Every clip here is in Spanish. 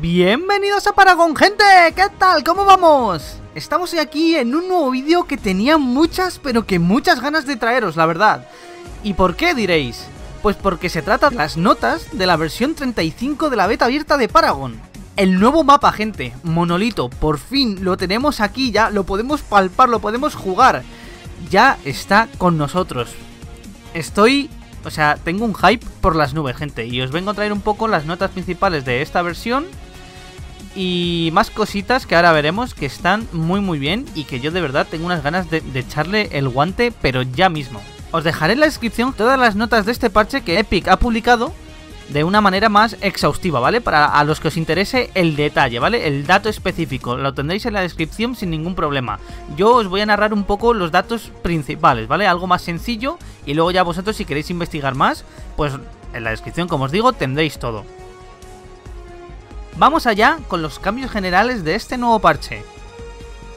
Bienvenidos a Paragon, gente, ¿qué tal? ¿Cómo vamos? Estamos aquí en un nuevo vídeo que tenía muchas, pero que muchas ganas de traeros, la verdad. ¿Y por qué diréis? Pues porque se trata de las notas de la versión 35 de la beta abierta de Paragon. El nuevo mapa, gente, Monolito, por fin lo tenemos aquí ya, lo podemos palpar, lo podemos jugar. Ya está con nosotros. Estoy o sea, tengo un hype por las nubes, gente. Y os vengo a traer un poco las notas principales de esta versión y más cositas que ahora veremos que están muy muy bien y que yo de verdad tengo unas ganas de, echarle el guante, pero ya mismo. Os dejaré en la descripción todas las notas de este parche que Epic ha publicado de una manera más exhaustiva, ¿vale? Para a los que os interese el detalle, ¿vale? El dato específico, lo tendréis en la descripción sin ningún problema. Yo os voy a narrar un poco los datos principales, ¿vale? Algo más sencillo y luego ya vosotros si queréis investigar más, pues en la descripción, como os digo, tendréis todo. Vamos allá con los cambios generales de este nuevo parche.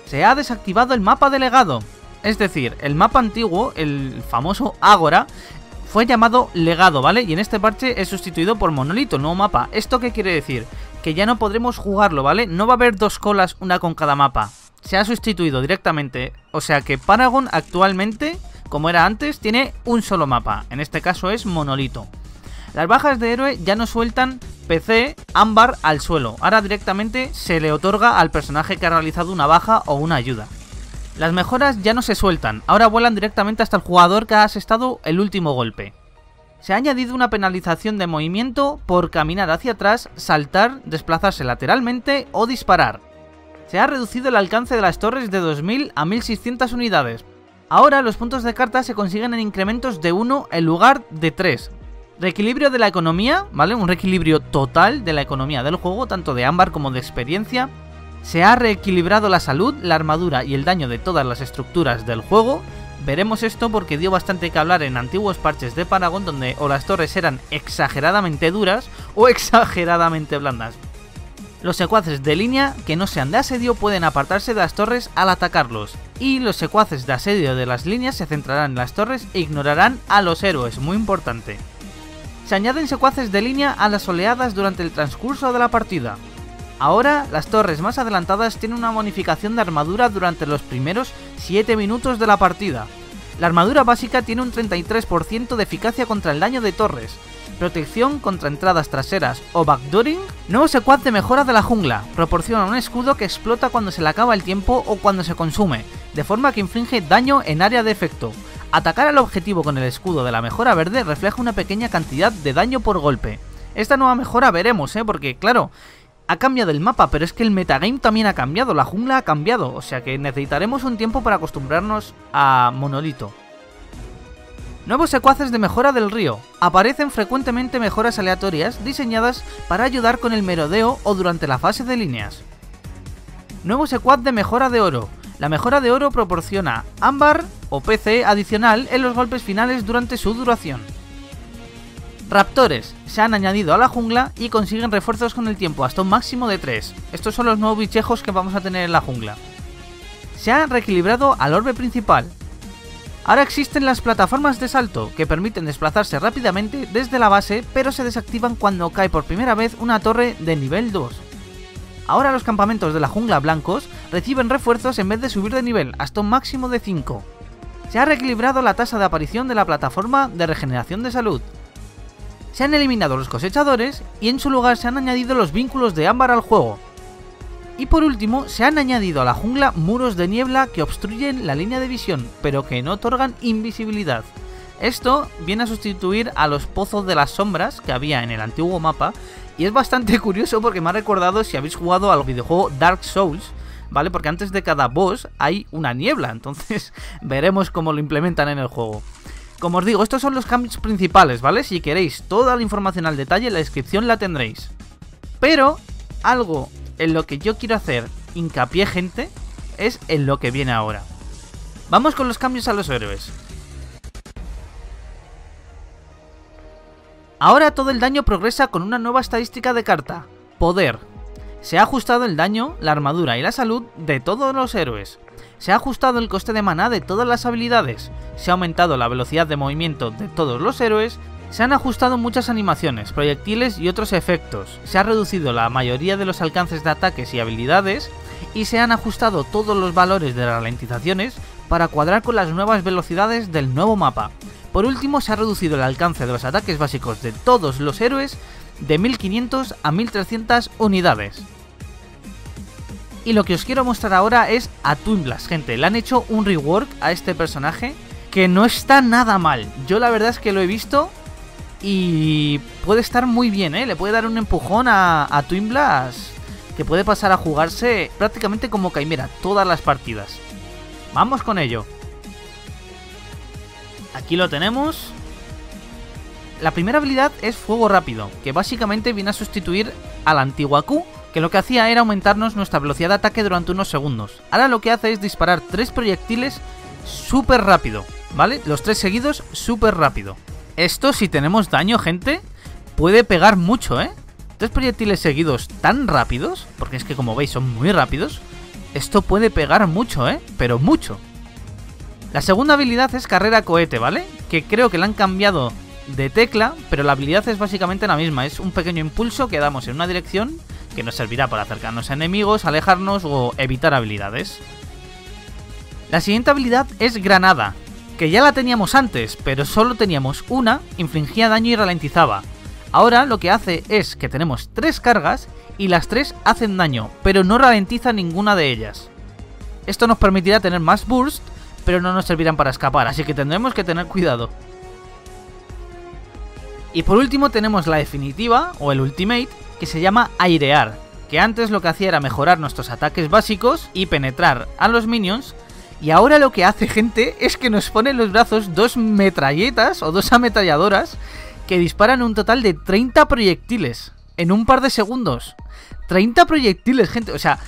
Se ha desactivado el mapa delegado, es decir, el mapa antiguo, el famoso Ágora, fue llamado legado, ¿vale? Y en este parche es sustituido por monolito, nuevo mapa. ¿Esto qué quiere decir? Que ya no podremos jugarlo, ¿vale? No va a haber dos colas, una con cada mapa. Se ha sustituido directamente. O sea que Paragon actualmente, como era antes, tiene un solo mapa. En este caso es monolito. Las bajas de héroe ya no sueltan PC ámbar al suelo. Ahora directamente se le otorga al personaje que ha realizado una baja o una ayuda. Las mejoras ya no se sueltan, ahora vuelan directamente hasta el jugador que ha asestado el último golpe. Se ha añadido una penalización de movimiento por caminar hacia atrás, saltar, desplazarse lateralmente o disparar. Se ha reducido el alcance de las torres de 2000 a 1600 unidades. Ahora los puntos de carta se consiguen en incrementos de 1 en lugar de 3, Reequilibrio de la economía, ¿vale? Un reequilibrio total de la economía del juego, tanto de ámbar como de experiencia. Se ha reequilibrado la salud, la armadura y el daño de todas las estructuras del juego. Veremos esto porque dio bastante que hablar en antiguos parches de Paragon donde o las torres eran exageradamente duras o exageradamente blandas. Los secuaces de línea que no sean de asedio pueden apartarse de las torres al atacarlos, y los secuaces de asedio de las líneas se centrarán en las torres e ignorarán a los héroes, muy importante. Se añaden secuaces de línea a las oleadas durante el transcurso de la partida. Ahora, las torres más adelantadas tienen una bonificación de armadura durante los primeros 7 minutos de la partida. La armadura básica tiene un 33% de eficacia contra el daño de torres, protección contra entradas traseras o backdooring, nuevo secuaz de mejora de la jungla, proporciona un escudo que explota cuando se le acaba el tiempo o cuando se consume, de forma que inflige daño en área de efecto, Atacar al objetivo con el escudo de la mejora verde refleja una pequeña cantidad de daño por golpe. Esta nueva mejora veremos, ¿eh? Porque, claro, ha cambiado el mapa, pero es que el metagame también ha cambiado, la jungla ha cambiado, o sea que necesitaremos un tiempo para acostumbrarnos a Monolito. Nuevos secuaces de mejora del río. Aparecen frecuentemente mejoras aleatorias diseñadas para ayudar con el merodeo o durante la fase de líneas. Nuevo secuaz de mejora de oro. La mejora de oro proporciona ámbar o PC adicional en los golpes finales durante su duración. Raptores se han añadido a la jungla y consiguen refuerzos con el tiempo hasta un máximo de 3. Estos son los nuevos bichejos que vamos a tener en la jungla. Se ha reequilibrado al orbe principal. Ahora existen las plataformas de salto que permiten desplazarse rápidamente desde la base pero se desactivan cuando cae por primera vez una torre de nivel 2. Ahora los campamentos de la jungla blancos reciben refuerzos en vez de subir de nivel hasta un máximo de 5. Se ha reequilibrado la tasa de aparición de la plataforma de regeneración de salud. Se han eliminado los cosechadores y en su lugar se han añadido los vínculos de ámbar al juego. Y por último, se han añadido a la jungla muros de niebla que obstruyen la línea de visión, pero que no otorgan invisibilidad. Esto viene a sustituir a los pozos de las sombras que había en el antiguo mapa y es bastante curioso porque me ha recordado si habéis jugado al videojuego Dark Souls, ¿vale? Porque antes de cada boss hay una niebla, entonces veremos cómo lo implementan en el juego. Como os digo, estos son los cambios principales, ¿vale? Si queréis toda la información al detalle, en la descripción la tendréis. Pero algo en lo que yo quiero hacer hincapié, gente, es en lo que viene ahora. Vamos con los cambios a los héroes. Ahora todo el daño progresa con una nueva estadística de carta, Poder. Se ha ajustado el daño, la armadura y la salud de todos los héroes. Se ha ajustado el coste de maná de todas las habilidades. Se ha aumentado la velocidad de movimiento de todos los héroes Se han ajustado muchas animaciones, proyectiles y otros efectos, se ha reducido la mayoría de los alcances de ataques y habilidades, y se han ajustado todos los valores de las ralentizaciones para cuadrar con las nuevas velocidades del nuevo mapa. Por último, se ha reducido el alcance de los ataques básicos de todos los héroes de 1500 a 1300 unidades. Y lo que os quiero mostrar ahora es a Twin Blast, gente. Le han hecho un rework a este personaje que no está nada mal. Yo la verdad es que lo he visto y puede estar muy bien, ¿eh? Le puede dar un empujón a, a Twin que puede pasar a jugarse prácticamente como Caimera todas las partidas. Vamos con ello. Aquí lo tenemos. La primera habilidad es Fuego Rápido, que básicamente viene a sustituir a la antigua Q, que lo que hacía era aumentarnos nuestra velocidad de ataque durante unos segundos. Ahora lo que hace es disparar tres proyectiles súper rápido, ¿vale? Los tres seguidos súper rápido. Esto, si tenemos daño, gente, puede pegar mucho, ¿eh? Tres proyectiles seguidos tan rápidos, porque es que como veis son muy rápidos, esto puede pegar mucho, ¿eh? Pero mucho. La segunda habilidad es carrera cohete, ¿vale? Que creo que la han cambiado de tecla, pero la habilidad es básicamente la misma. Es un pequeño impulso que damos en una dirección que nos servirá para acercarnos a enemigos, alejarnos o evitar habilidades. La siguiente habilidad es Granada, que ya la teníamos antes, pero solo teníamos una, infligía daño y ralentizaba. Ahora lo que hace es que tenemos tres cargas y las tres hacen daño, pero no ralentiza ninguna de ellas. Esto nos permitirá tener más burst, pero no nos servirán para escapar, así que tendremos que tener cuidado. Y por último tenemos la definitiva, o el ultimate, que se llama airear, que antes lo que hacía era mejorar nuestros ataques básicos y penetrar a los minions, y ahora lo que hace gente es que nos pone en los brazos dos metralletas o dos ametralladoras que disparan un total de 30 proyectiles en un par de segundos. 30 proyectiles, gente, o sea,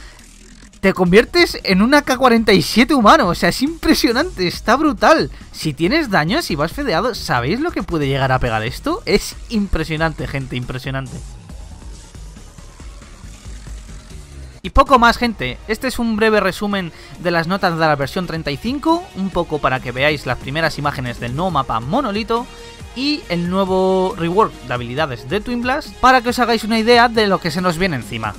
te conviertes en un AK-47 humano. O sea, es impresionante, está brutal. Si tienes daños y vas fedeado, ¿sabéis lo que puede llegar a pegar esto? Es impresionante, gente, impresionante. Y poco más, gente. Este es un breve resumen de las notas de la versión 35, un poco para que veáis las primeras imágenes del nuevo mapa Monolito y el nuevo rework de habilidades de Twin Blast para que os hagáis una idea de lo que se nos viene encima.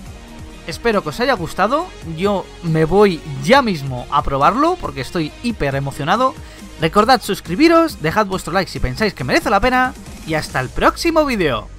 Espero que os haya gustado, yo me voy ya mismo a probarlo porque estoy hiper emocionado. Recordad suscribiros, dejad vuestro like si pensáis que merece la pena y hasta el próximo vídeo.